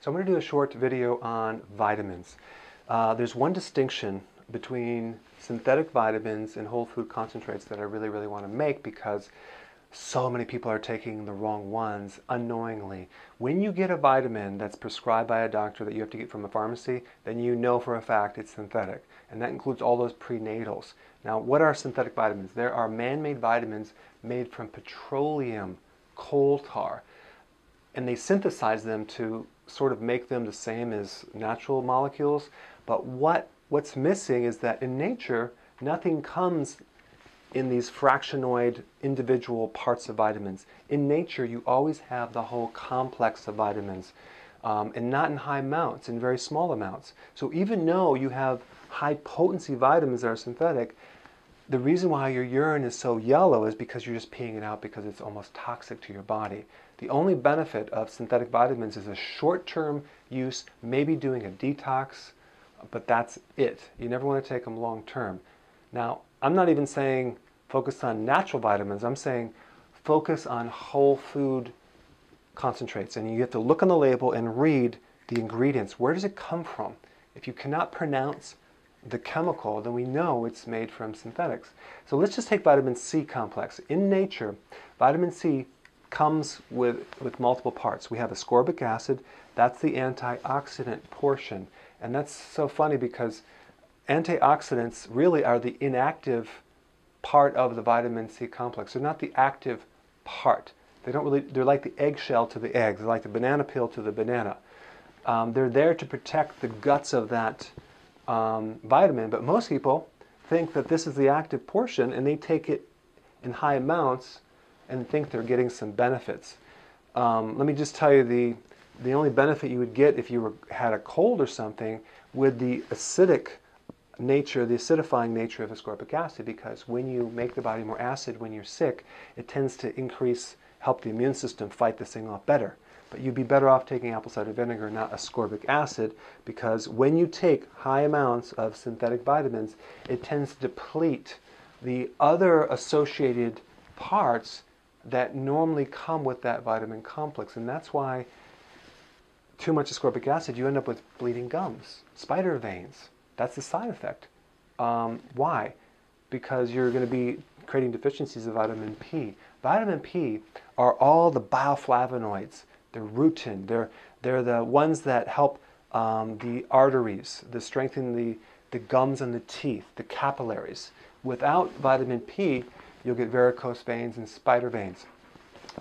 So I'm going to do a short video on vitamins. Uh, there's one distinction between synthetic vitamins and whole food concentrates that I really, really want to make because so many people are taking the wrong ones unknowingly. When you get a vitamin that's prescribed by a doctor that you have to get from a pharmacy, then you know for a fact it's synthetic. And that includes all those prenatals. Now, what are synthetic vitamins? There are man-made vitamins made from petroleum, coal tar, and they synthesize them to sort of make them the same as natural molecules. But what, what's missing is that in nature, nothing comes in these fractionated individual parts of vitamins. In nature, you always have the whole complex of vitamins. Um, and not in high amounts, in very small amounts. So even though you have high potency vitamins that are synthetic, the reason why your urine is so yellow is because you're just peeing it out because it's almost toxic to your body. The only benefit of synthetic vitamins is a short-term use, maybe doing a detox, but that's it. You never want to take them long-term. Now, I'm not even saying focus on natural vitamins. I'm saying focus on whole food concentrates. And you have to look on the label and read the ingredients. Where does it come from? If you cannot pronounce the chemical, then we know it's made from synthetics. So let's just take vitamin C complex. In nature, vitamin C comes with, with multiple parts. We have ascorbic acid, that's the antioxidant portion. And that's so funny because antioxidants really are the inactive part of the vitamin C complex. They're not the active part. They don't really, they're like the eggshell to the egg. They're like the banana peel to the banana. Um, they're there to protect the guts of that um, vitamin, but most people think that this is the active portion and they take it in high amounts and think they're getting some benefits. Um, let me just tell you the, the only benefit you would get if you were, had a cold or something with the acidic nature, the acidifying nature of ascorbic acid, because when you make the body more acid when you're sick, it tends to increase, help the immune system fight this thing off better. But you'd be better off taking apple cider vinegar, not ascorbic acid, because when you take high amounts of synthetic vitamins, it tends to deplete the other associated parts that normally come with that vitamin complex. And that's why too much ascorbic acid, you end up with bleeding gums, spider veins. That's the side effect. Um, why? Because you're going to be creating deficiencies of vitamin P. Vitamin P are all the bioflavonoids they're rutin. They're, they're the ones that help um, the arteries, the strengthen the, the gums and the teeth, the capillaries. Without vitamin P, you'll get varicose veins and spider veins.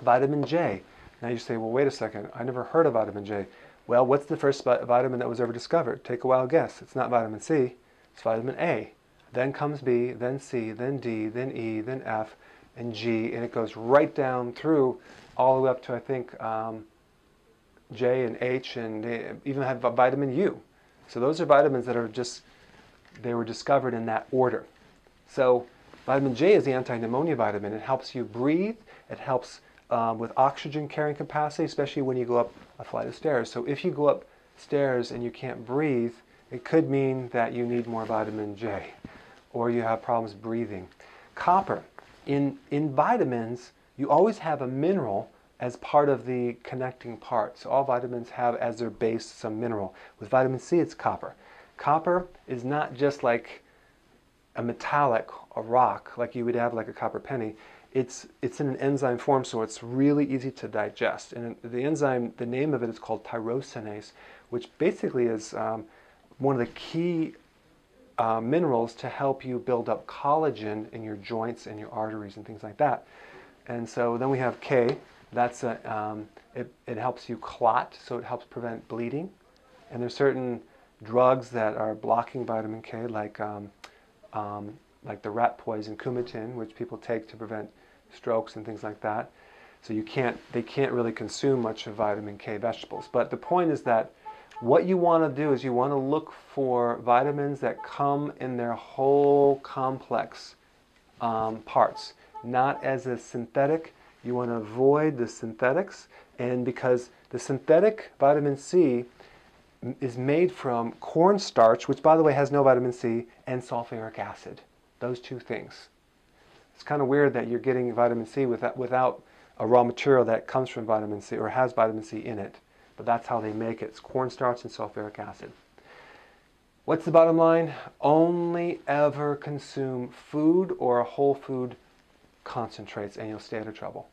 Vitamin J. Now you say, well, wait a second. I never heard of vitamin J. Well, what's the first vitamin that was ever discovered? Take a wild guess. It's not vitamin C. It's vitamin A. Then comes B, then C, then D, then E, then F, and G, and it goes right down through all the way up to, I think, um, J and H, and they even have vitamin U. So those are vitamins that are just, they were discovered in that order. So vitamin J is the anti-pneumonia vitamin. It helps you breathe. It helps um, with oxygen carrying capacity, especially when you go up a flight of stairs. So if you go up stairs and you can't breathe, it could mean that you need more vitamin J or you have problems breathing. Copper. In, in vitamins, you always have a mineral as part of the connecting part. So all vitamins have as their base some mineral. With vitamin C, it's copper. Copper is not just like a metallic, a rock, like you would have like a copper penny. It's, it's in an enzyme form, so it's really easy to digest. And the enzyme, the name of it is called tyrosinase, which basically is um, one of the key uh, minerals to help you build up collagen in your joints and your arteries and things like that. And so then we have K, that's a, um, it, it helps you clot, so it helps prevent bleeding. And there's certain drugs that are blocking vitamin K, like um, um, like the rat poison Coumadin, which people take to prevent strokes and things like that. So you can't, they can't really consume much of vitamin K vegetables. But the point is that what you want to do is you want to look for vitamins that come in their whole complex um, parts, not as a synthetic you want to avoid the synthetics, and because the synthetic vitamin C is made from cornstarch, which by the way has no vitamin C, and sulfuric acid. Those two things. It's kind of weird that you're getting vitamin C without, without a raw material that comes from vitamin C or has vitamin C in it. but that's how they make it. It's cornstarch and sulfuric acid. What's the bottom line? Only ever consume food or whole food concentrates and you'll stay out of trouble.